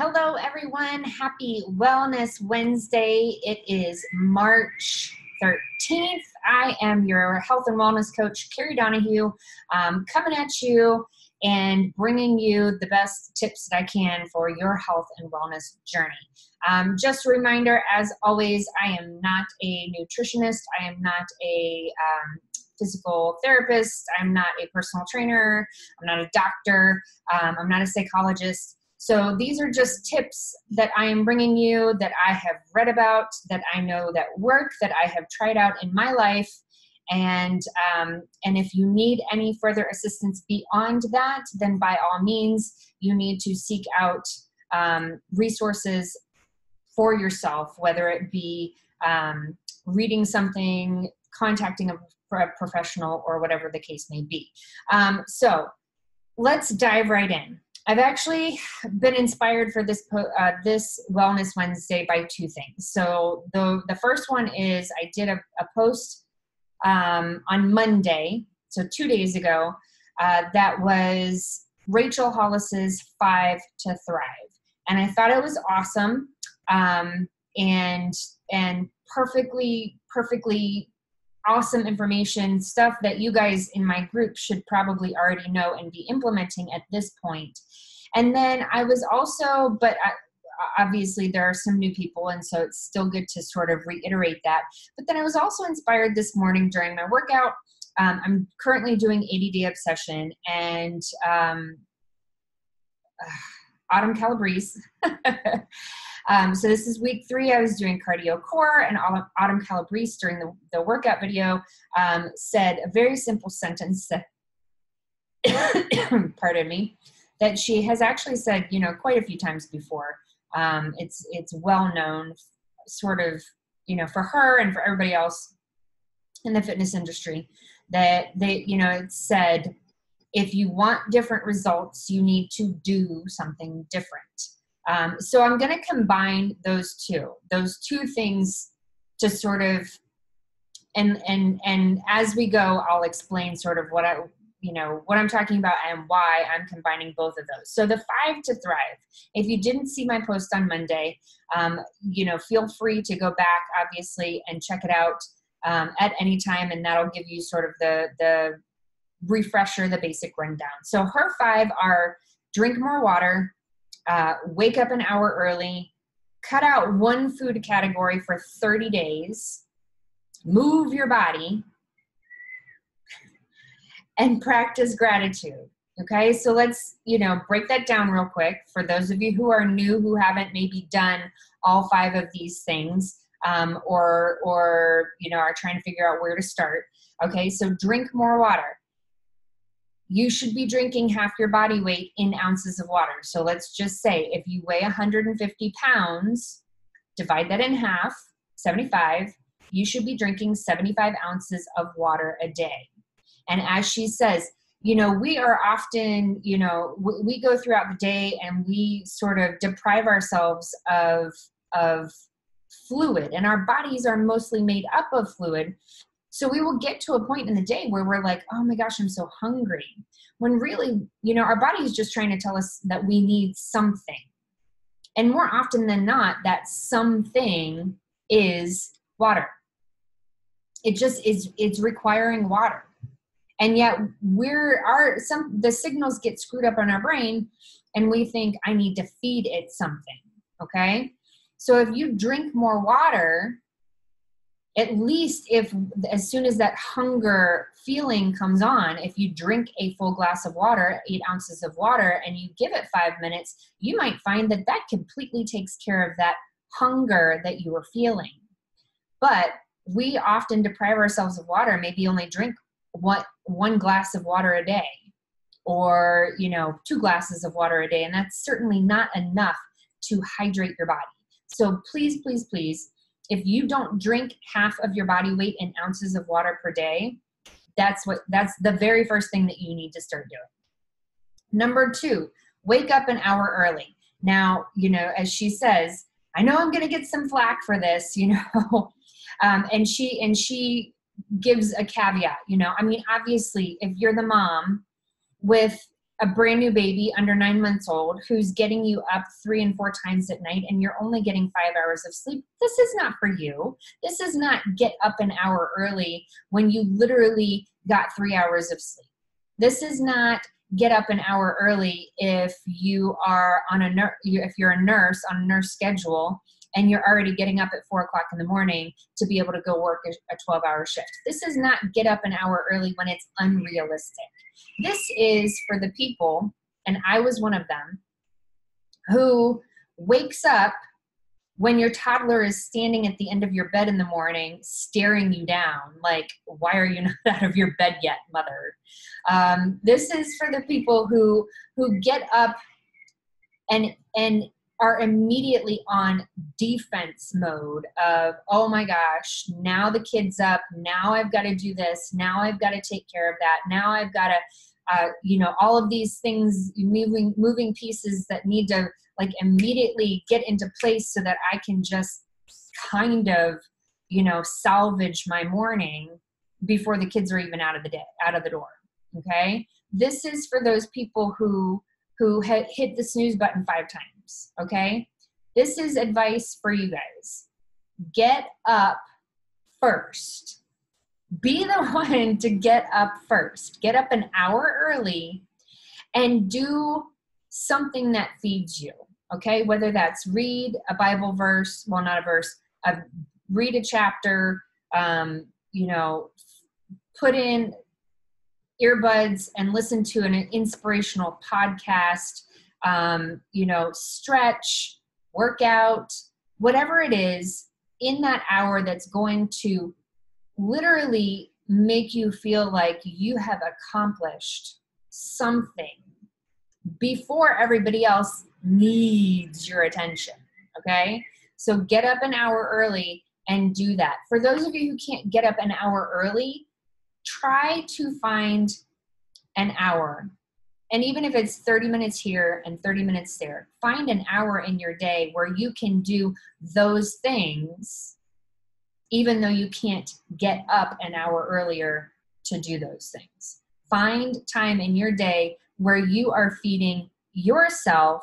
Hello, everyone. Happy Wellness Wednesday. It is March 13th. I am your health and wellness coach, Carrie Donahue, um, coming at you and bringing you the best tips that I can for your health and wellness journey. Um, just a reminder, as always, I am not a nutritionist. I am not a um, physical therapist. I'm not a personal trainer. I'm not a doctor. Um, I'm not a psychologist. So these are just tips that I am bringing you that I have read about, that I know that work, that I have tried out in my life. And um, and if you need any further assistance beyond that, then by all means, you need to seek out um, resources for yourself, whether it be um, reading something, contacting a, a, professional, or whatever the case may be. Um, so let's dive right in. I've actually been inspired for this uh, this Wellness Wednesday by two things. So the the first one is I did a, a post um, on Monday, so two days ago, uh, that was Rachel Hollis's Five to Thrive, and I thought it was awesome um, and and perfectly perfectly awesome information, stuff that you guys in my group should probably already know and be implementing at this point. And then I was also, but I, obviously there are some new people and so it's still good to sort of reiterate that. But then i was also inspired this morning during my workout. Um, i'm currently doing add obsession and um, uh, autumn calabrese Um, so this is week three. I was doing cardio core, and Autumn Calabrese during the, the workout video um, said a very simple sentence that, pardon me, that she has actually said, you know, quite a few times before. Um, it's it's well known, sort of, you know, for her and for everybody else in the fitness industry that they, you know, it said, if you want different results, you need to do something different. Um, so I'm going to combine those two, those two things to sort of, and and and as we go, I'll explain sort of what I, you know, what I'm talking about and why I'm combining both of those. So the five to thrive. If you didn't see my post on Monday, um, you know, feel free to go back, obviously, and check it out um, at any time, and that'll give you sort of the the refresher, the basic rundown. So her five are drink more water, uh, wake up an hour early, cut out one food category for 30 days, move your body, and practice gratitude. Okay, so let's, you know, break that down real quick for those of you who are new who haven't maybe done all five of these things um, or, or, you know, are trying to figure out where to start. Okay, so drink more water you should be drinking half your body weight in ounces of water. So let's just say if you weigh 150 pounds, divide that in half, 75, you should be drinking 75 ounces of water a day. And as she says, you know, we are often, you know, we go throughout the day and we sort of deprive ourselves of, of fluid, and our bodies are mostly made up of fluid. So we will get to a point in the day where we're like, oh my gosh, I'm so hungry. When really, you know, our body is just trying to tell us that we need something. And more often than not, that something is water. It just is, it's requiring water. And yet we're our some the signals get screwed up in our brain and we think I need to feed it something. Okay. So if you drink more water, at least if as soon as that hunger feeling comes on if you drink a full glass of water eight ounces of water and you give it five minutes you might find that that completely takes care of that hunger that you were feeling. But we often deprive ourselves of water maybe only drink one, one glass of water a day or you know two glasses of water a day and that's certainly not enough to hydrate your body. So please please please if you don't drink half of your body weight in ounces of water per day, that's what that's the very first thing that you need to start doing. Number 2, wake up an hour early. Now, you know, as she says, I know I'm going to get some flack for this, you know. um, and she and she gives a caveat, you know. I mean, obviously, if you're the mom with a brand new baby under nine months old who's getting you up three and four times at night and you're only getting five hours of sleep, this is not for you. This is not get up an hour early when you literally got three hours of sleep. This is not get up an hour early if you are on a if you're a nurse on a nurse schedule and you're already getting up at four o'clock in the morning to be able to go work a 12 hour shift. This is not get up an hour early when it's unrealistic. This is for the people, and I was one of them, who wakes up when your toddler is standing at the end of your bed in the morning staring you down like why are you not out of your bed yet mother um, this is for the people who who get up and and are immediately on defense mode of oh my gosh now the kid's up now i've got to do this now i've got to take care of that now i've got to uh, you know all of these things moving moving pieces that need to like immediately get into place so that i can just kind of you know salvage my morning before the kids are even out of the day out of the door okay? This is for those people who who hit the snooze button five times times. Okay. This is advice for you guys. Get up first. Be the one to get up first. Get up an hour early and do something that feeds you. Okay. Whether that's read a Bible verse, well, not a verse, uh, read a chapter, um, you know, put in earbuds and listen to an inspirational podcast um, you know, stretch, workout, whatever it is in that hour that's going to literally make you feel like you have accomplished something before everybody else needs your attention. Okay? So get up an hour early and do that. For those of you who can't get up an hour early, try to find an hour and even if it's 30 minutes here and 30 minutes there, find an hour in your day where you can do those things, even though you can't get up an hour earlier to do those things. Find time in your day where you are feeding yourself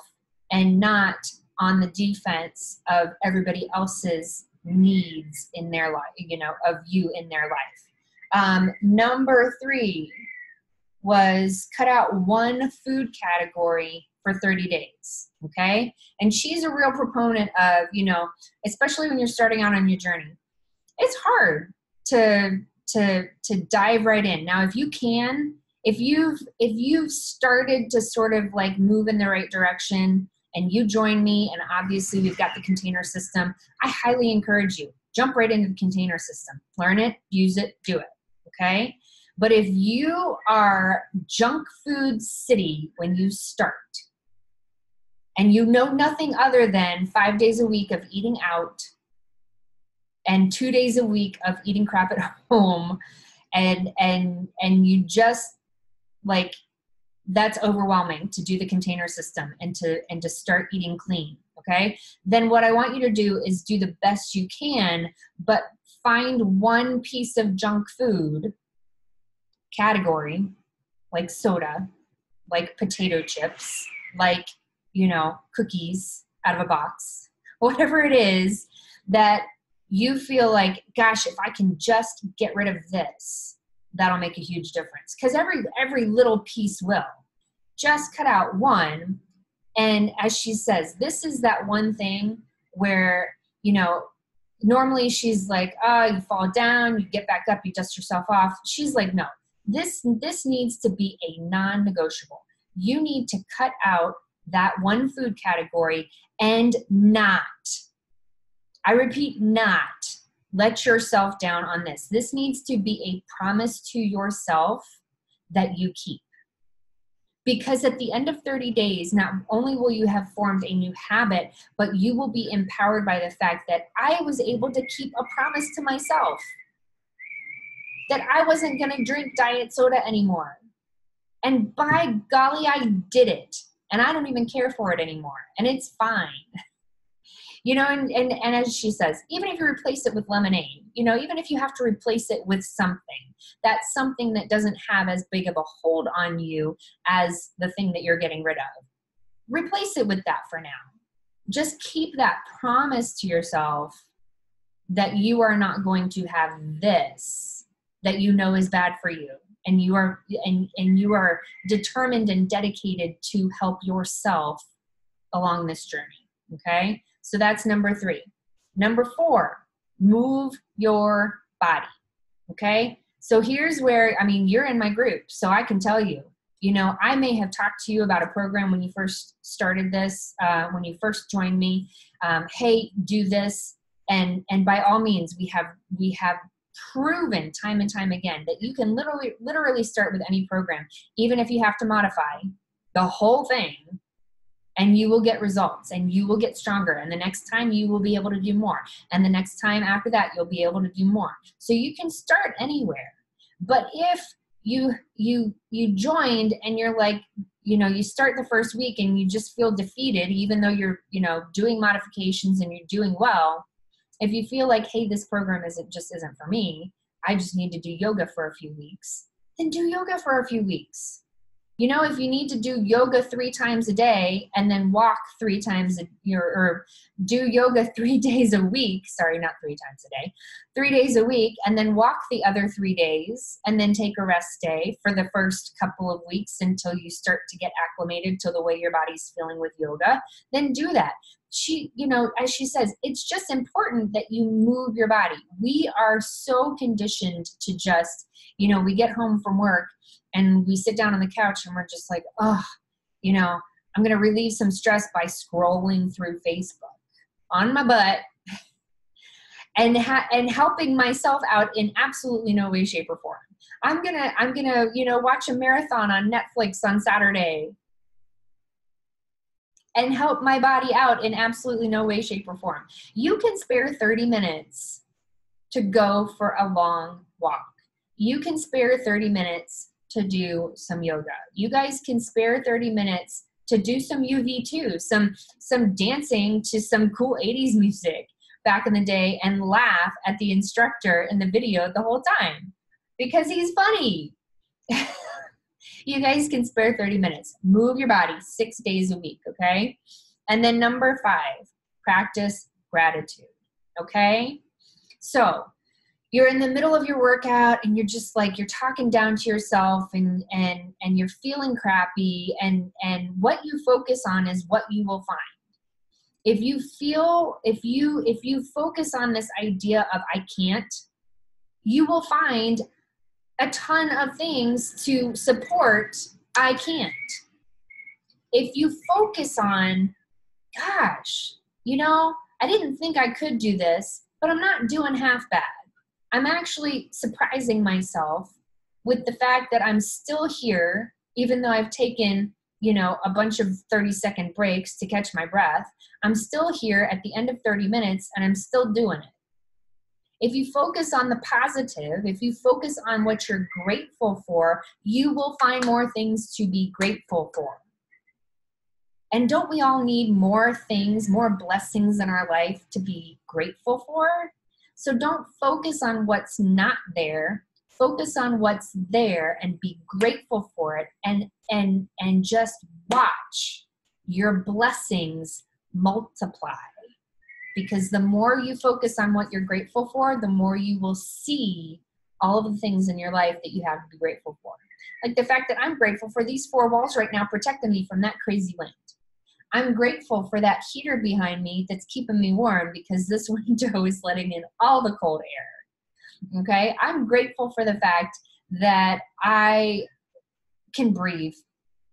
and not on the defense of everybody else's needs in their life, you know, of you in their life. Um, number three, was cut out one food category for 30 days. Okay. And she's a real proponent of, you know, especially when you're starting out on your journey, it's hard to to to dive right in. Now, if you can, if you've if you've started to sort of like move in the right direction and you join me and obviously we've got the container system, I highly encourage you. Jump right into the container system. Learn it, use it, do it. Okay? But if you are junk food city when you start, and you know nothing other than five days a week of eating out and two days a week of eating crap at home and and and you just like that's overwhelming to do the container system and to and to start eating clean okay? Then what i want you to do is do the best you can but find one piece of junk food category, like soda, like potato chips, like, you know, cookies out of a box, whatever it is that you feel like, gosh, if I can just get rid of this, that'll make a huge difference. Because every every little piece will. Just cut out one. And as she says, this is that one thing where, you know, normally she's like, oh, you fall down, you get back up, you dust yourself off. She's like, no, this this needs to be a non-negotiable. You need to cut out that one food category and not i repeat not let yourself down on this. This needs to be a promise to yourself that you keep. Because at the end of 30 days not only will you have formed a new habit but you will be empowered by the fact that i was able to keep a promise to myself that I wasn't going to drink diet soda anymore. And by golly, I did it. And I don't even care for it anymore. And it's fine. you know and, and and as she says even if you replace it with lemonade you know even if you have to replace it with something that's something that doesn't have as big of a hold on you as the thing that you're getting rid of replace it with that for now just keep that promise to yourself that you are not going to have this that you know is bad for you and you are and and you are determined and dedicated to help yourself along this journey okay so that's number three. Number four, move your body. Okay. So here's where, I mean, you're in my group, so I can tell you, you know, I may have talked to you about a program when you first started this, uh, when you first joined me. Um, hey, do this. And, and by all means, we have, we have proven time and time again that you can literally, literally start with any program, even if you have to modify the whole thing and you will get results and you will get stronger and the next time you will be able to do more and the next time after that you'll be able to do more. So you can start anywhere. But if you you you joined and you're like you know you start the first week and you just feel defeated even though you're you know doing modifications and you're doing well if you feel like hey this program isn't just isn't for me i just need to do yoga for a few weeks then do yoga for a few weeks. You know if you need to do yoga three times a day and then walk three times a year or do yoga three days a week sorry not three times a day three days a week and then walk the other three days and then take a rest day for the first couple of weeks until you start to get acclimated to the way your body's feeling with yoga then do that she you know as she says it's just important that you move your body we are so conditioned to just you know we get home from work and we sit down on the couch and we're just like, oh, you know, I'm going to relieve some stress by scrolling through Facebook on my butt and ha- and helping myself out in absolutely no way shape or form. I'm going to I'm going to, you know, watch a marathon on Netflix on Saturday and help my body out in absolutely no way shape or form. You can spare 30 minutes to go for a long walk. You can spare 30 minutes to do some yoga. You guys can spare 30 minutes to do some UV too, some some dancing to some cool 80s music back in the day and laugh at the instructor in the video the whole time because he's funny. you guys can spare 30 minutes. Move your body 6 days a week, okay? And then number 5, practice gratitude, okay? So, you're in the middle of your workout and you're just like you're talking down to yourself and and and you're feeling crappy and and what you focus on is what you will find if you feel if you if you focus on this idea of i can't you will find a ton of things to support i can't if you focus on gosh you know i didn't think i could do this but i'm not doing half bad I'm actually surprising myself with the fact that I'm still here, even though I've taken, you know, a bunch of 30 second breaks to catch my breath. I'm still here at the end of 30 minutes and I'm still doing it. If you focus on the positive, if you focus on what you're grateful for, you will find more things to be grateful for. And don't we all need more things, more blessings in our life to be grateful for? So don't focus on what's not there. Focus on what's there and be grateful for it and and and just watch your blessings multiply. Because the more you focus on what you're grateful for, the more you will see all of the things in your life that you have to be grateful for. Like the fact that I'm grateful for these four walls right now protecting me from that crazy wind. I'm grateful for that heater behind me that's keeping me warm because this window is letting in all the cold air. Okay, I'm grateful for the fact that I can breathe.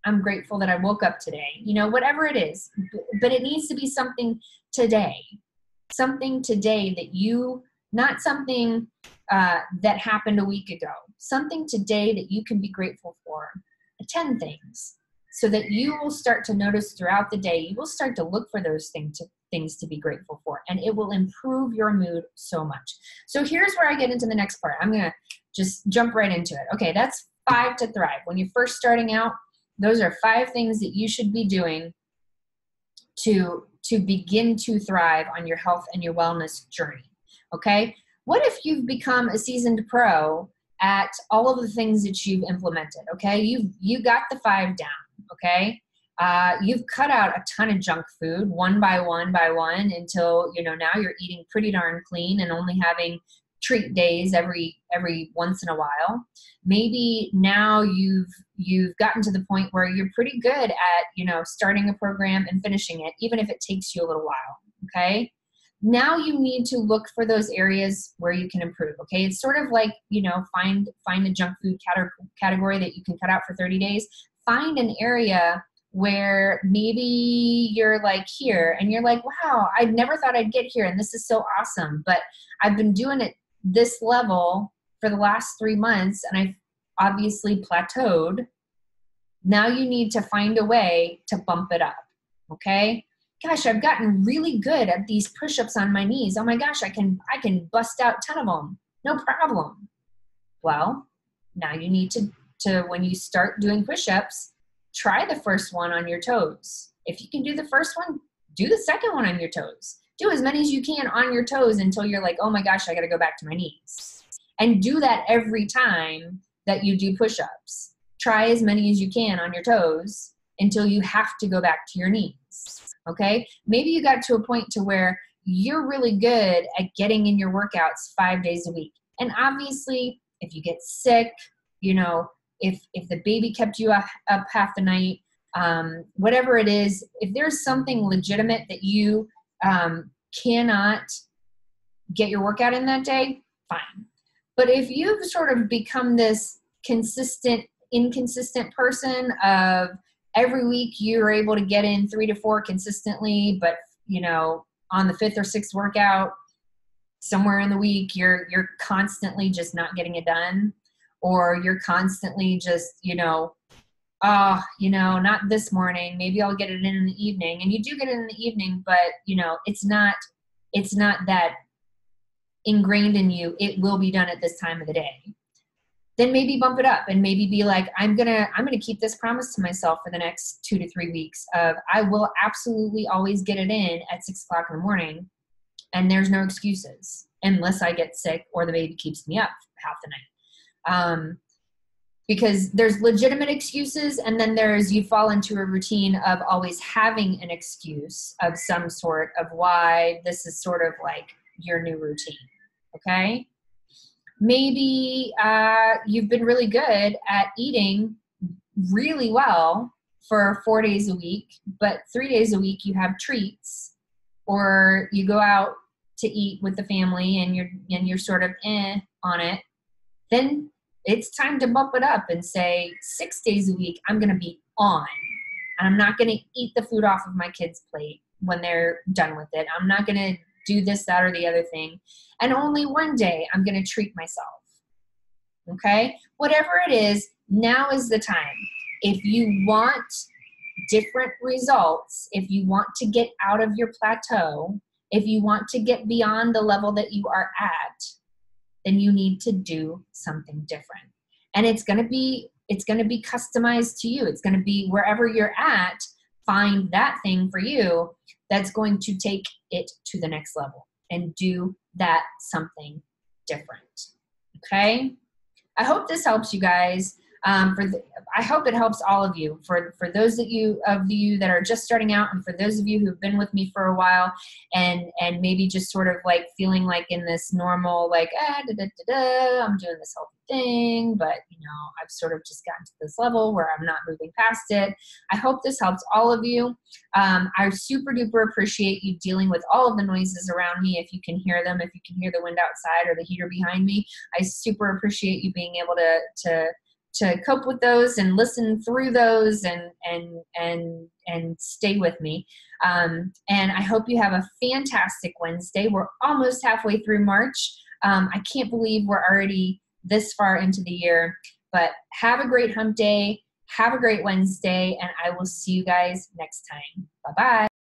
I'm grateful that I woke up today. You know, whatever it is, but it needs to be something today. Something today that you, not something uh, that happened a week ago, something today that you can be grateful for. 10 things so that you will start to notice throughout the day you will start to look for those things to, things to be grateful for and it will improve your mood so much. So here's where i get into the next part. I'm gonna just jump right into it. Okay that's five to thrive. When you're first starting out those are five things that you should be doing to to begin to thrive on your health and your wellness journey. Okay? What if you've become a seasoned pro at all of the things that you've implemented? Okay? You've you got the 5 down, okay? Uh, you've cut out a ton of junk food one by one by one until you know now you're eating pretty darn clean and only having treat days every every once in a while. Maybe now you've you've gotten to the point where you're pretty good at you know starting a program and finishing it even if it takes you a little while okay? Now you need to look for those areas where you can improve okay? It's sort of like you know find find a junk food category that you can cut out for 30 days. Find an area where maybe you're like here and you're like wow i never thought i'd get here and this is so awesome but i've been doing it this level for the last three months and I've obviously plateaued. Now you need to find a way to bump it up. Okay? Gosh, I've gotten really good at these push-ups on my knees. Oh my gosh, I can I can bust out 10 of them. No problem. Well, now you need to to when you start doing push-ups, try the first one on your toes. If you can do the first one, do the second one on your toes do as many as you can on your toes until you're like, oh my gosh, I got to go back to my knees. And do that every time that you do push ups. Try as many as you can on your toes until you have to go back to your knees. Okay? Maybe you got to a point to where you're really good at getting in your workouts five days a week. And obviously, if you get sick, you know, if if the baby kept you up, up half the night, um, whatever it is, if there's something legitimate that you um, cannot get your workout in that day, fine. But if you've sort of become this consistent, inconsistent person of every week you're able to get in three to four consistently, but you know, on the fifth or sixth workout, somewhere in the week you're you're constantly just not getting it done, or you're constantly just, you know, oh, you know, not this morning. Maybe I'll get it in in the evening. And you do get it in the evening, but you know, it's not it's not that ingrained in you. It will be done at this time of the day. Then maybe bump it up and maybe be like, I'm gonna I'm gonna keep this promise to myself for the next two to three weeks of I will absolutely always get it in at six o'clock in the morning, and there's no excuses unless I get sick or the baby keeps me up half the night. Um, because there's legitimate excuses and then there's you fall into a routine of always having an excuse of some sort of why this is sort of like your new routine okay? Maybe uh, you've been really good at eating really well for four days a week but three days a week you have treats or you go out to eat with the family and you're and you're sort of eh on it. Then it's time to bump it up and say six days a week i'm going to be on. And i'm not going to eat the food off of my kids plate when they're done with it. I'm not going to do this that or the other thing. And only one day i'm going to treat myself. Okay? Whatever it is now is the time. If you want different results if you want to get out of your plateau if you want to get beyond the level that you are at then you need to do something different. And it's going to be it's going to be customized to you. It's going to be wherever you're at, find that thing for you that's going to take it to the next level and do that something different. Okay? I hope this helps you guys um, for the, I hope it helps all of you. For for those of you of you that are just starting out, and for those of you who've been with me for a while, and and maybe just sort of like feeling like in this normal like ah da da da I'm doing this healthy thing, but you know I've sort of just gotten to this level where I'm not moving past it. I hope this helps all of you. Um, I super duper appreciate you dealing with all of the noises around me. If you can hear them, if you can hear the wind outside or the heater behind me, I super appreciate you being able to to to cope with those and listen through those and and and and stay with me. Um, and i hope you have a fantastic wednesday. We're almost halfway through march. Um, i can't believe we're already this far into the year but have a great hump day. Have a great wednesday and i will see you guys next time. Bye bye